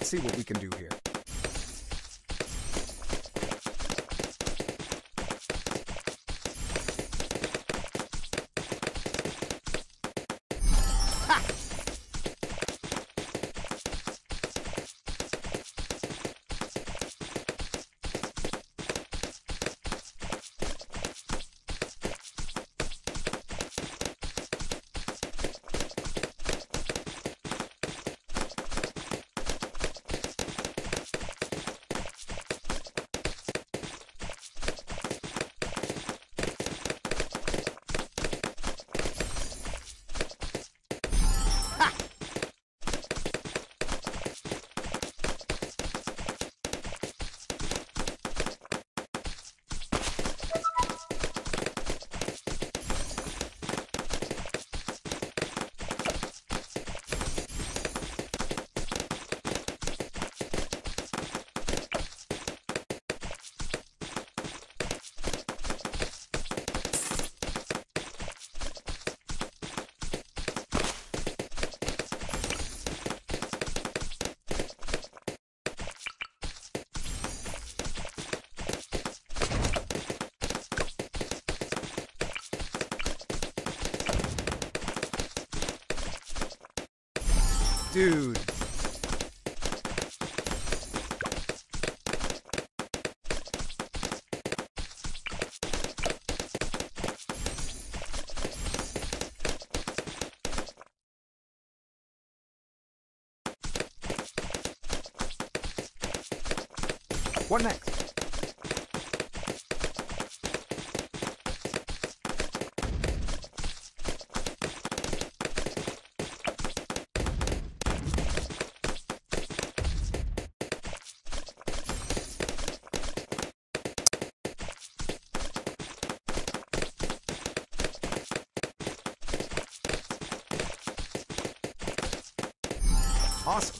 Let's see what we can do here. Dude. What next? Awesome.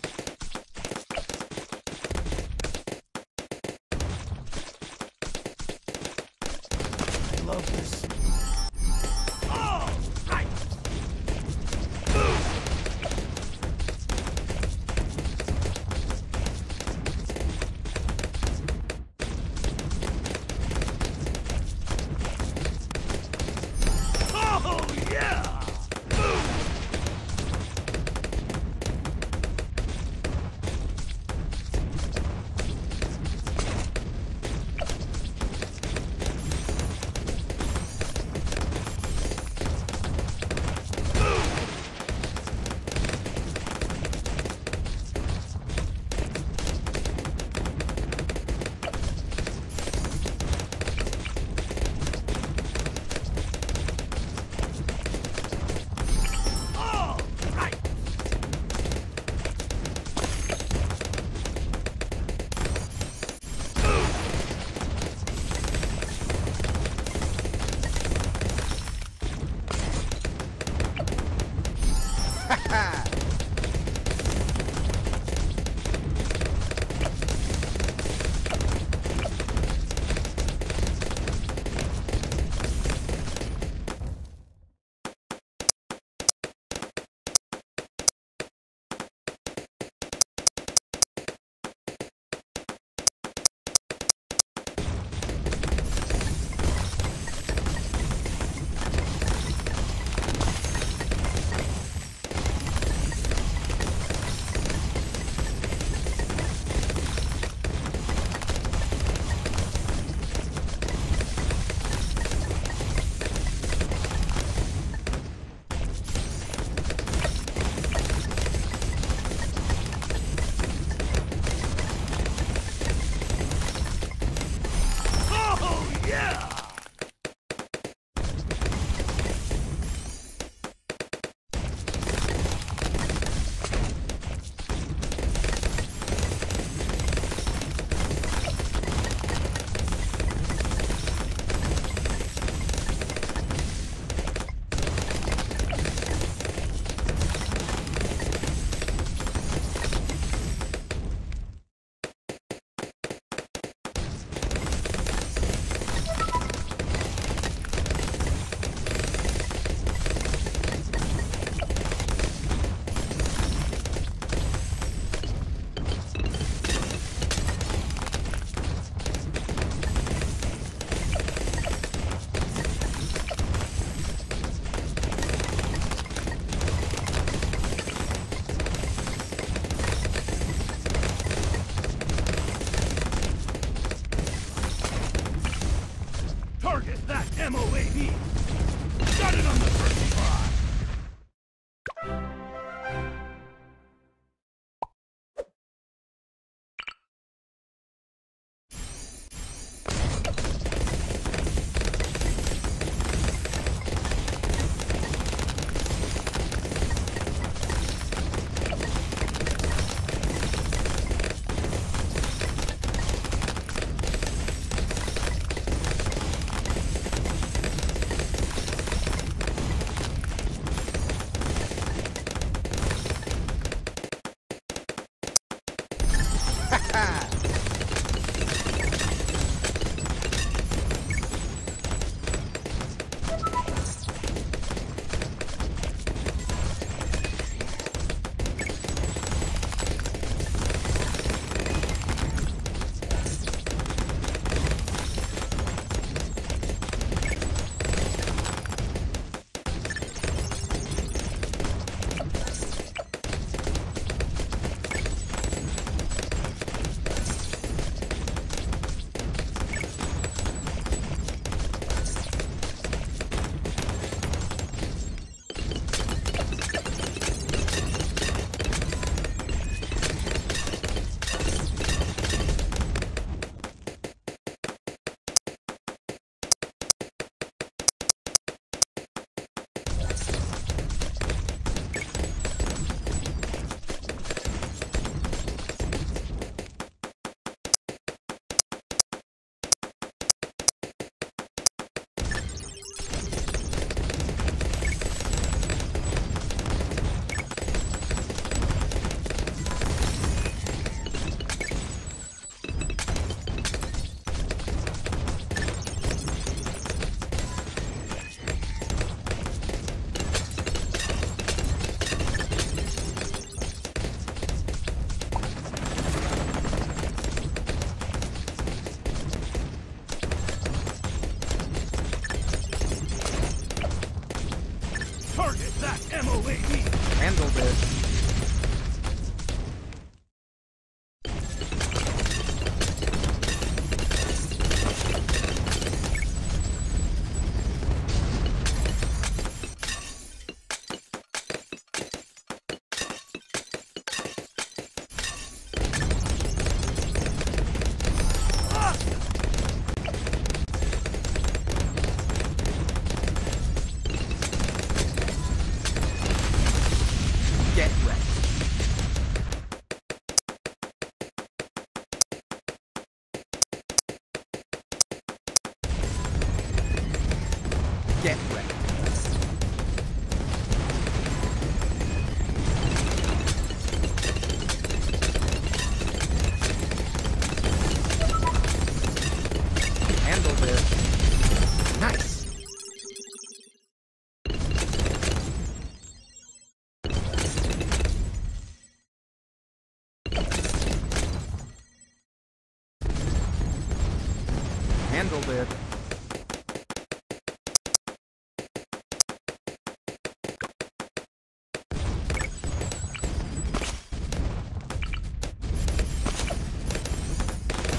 Handled it.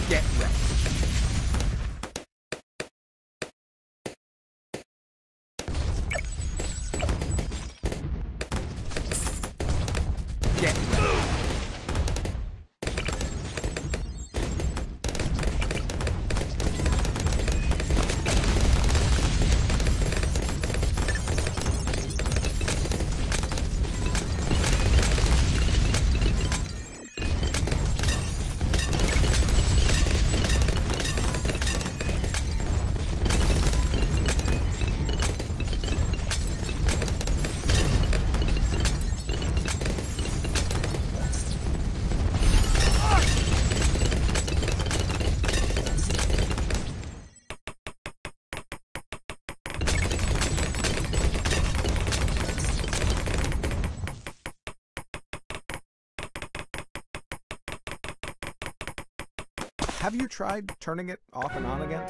Get ready. Have you tried turning it off and on again?